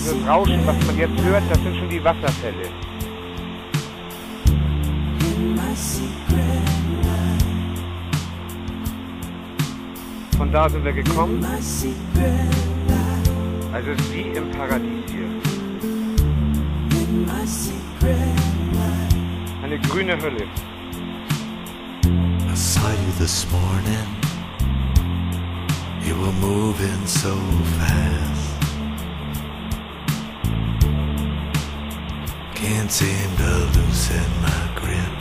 dieses Rauschen, was man jetzt hört, das sind schon die Wasserfälle. Von da sind wir gekommen. Also es ist wie im Paradies hier. Eine grüne Hölle. I saw you this morning. You were moving so fast. Can't seem to loosen my grip.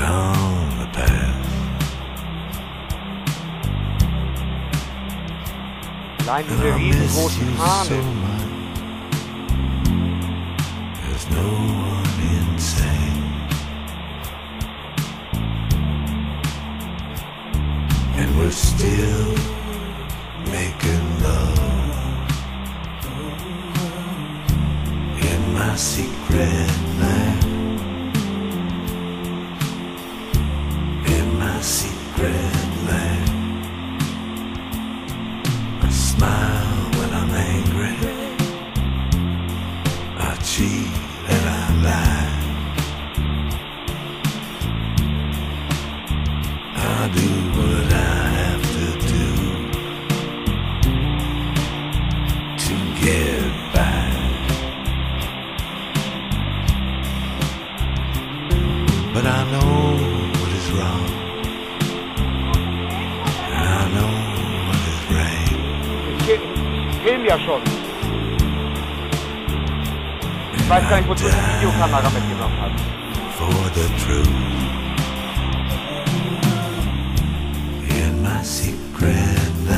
On the path. Allein And I miss you so much. There's no one insane. And we're still secret land. In my secret land. I smile But I know what is wrong. And I know what is right. Ich, ke- ich film ja schon. Ich weiß gar nicht, wozu die Videokamera mitgenommen hat. for the truth in my secret land.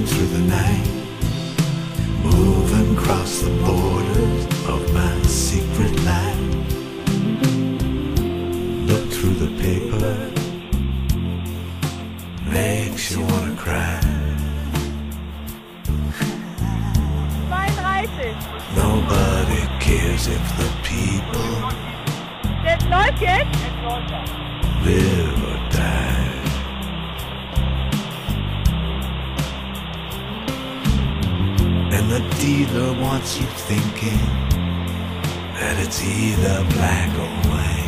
Marching through the night, moving across the borders of my secret life. Look through the paper, makes you wanna cry. Nobody cares if the people Das läuft jetzt? live the dealer wants you thinking that it's either black or white.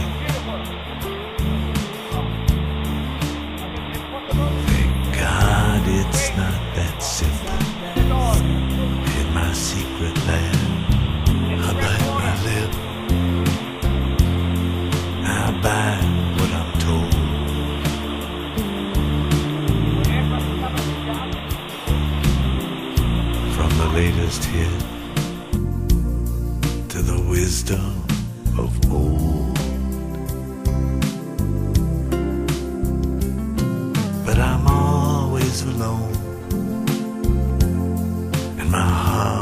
Latest hit to the wisdom of old. But I'm always alone, and my heart